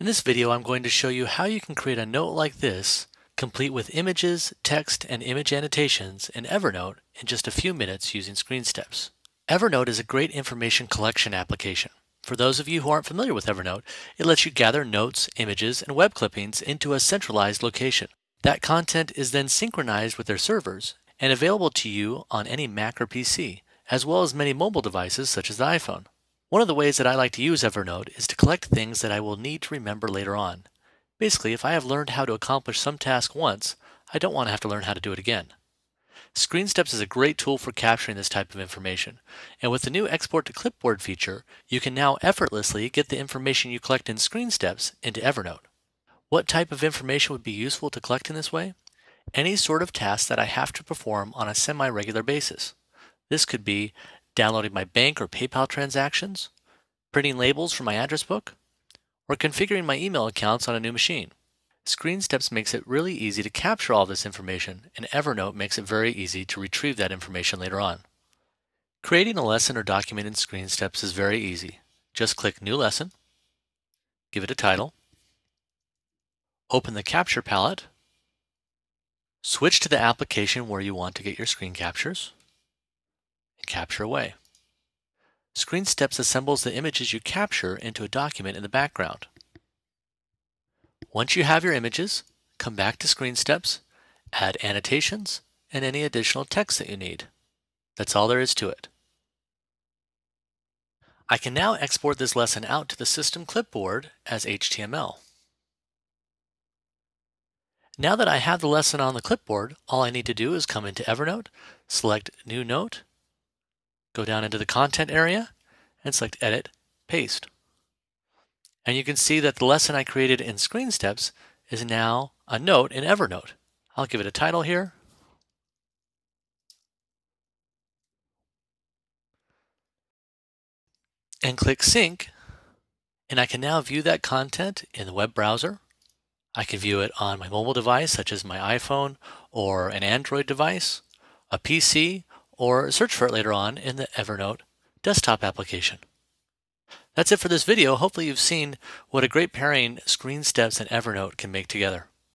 In this video, I'm going to show you how you can create a note like this, complete with images, text, and image annotations in Evernote in just a few minutes using ScreenSteps. Evernote is a great information collection application. For those of you who aren't familiar with Evernote, it lets you gather notes, images, and web clippings into a centralized location. That content is then synchronized with their servers and available to you on any Mac or PC, as well as many mobile devices such as the iPhone. One of the ways that I like to use Evernote is to collect things that I will need to remember later on. Basically, if I have learned how to accomplish some task once, I don't want to have to learn how to do it again. ScreenSteps is a great tool for capturing this type of information, and with the new Export to Clipboard feature, you can now effortlessly get the information you collect in ScreenSteps into Evernote. What type of information would be useful to collect in this way? Any sort of task that I have to perform on a semi-regular basis. This could be downloading my bank or PayPal transactions, printing labels for my address book, or configuring my email accounts on a new machine. ScreenSteps makes it really easy to capture all this information, and Evernote makes it very easy to retrieve that information later on. Creating a lesson or document in ScreenSteps is very easy. Just click New Lesson, give it a title, open the Capture palette, switch to the application where you want to get your screen captures, capture away. ScreenSteps assembles the images you capture into a document in the background. Once you have your images, come back to ScreenSteps, add annotations, and any additional text that you need. That's all there is to it. I can now export this lesson out to the system clipboard as HTML. Now that I have the lesson on the clipboard, all I need to do is come into Evernote, select New Note, go down into the Content area, and select Edit, Paste. And you can see that the lesson I created in ScreenSteps is now a note in Evernote. I'll give it a title here. And click Sync, and I can now view that content in the web browser. I can view it on my mobile device, such as my iPhone or an Android device, a PC, or search for it later on in the Evernote desktop application. That's it for this video. Hopefully you've seen what a great pairing ScreenSteps and Evernote can make together.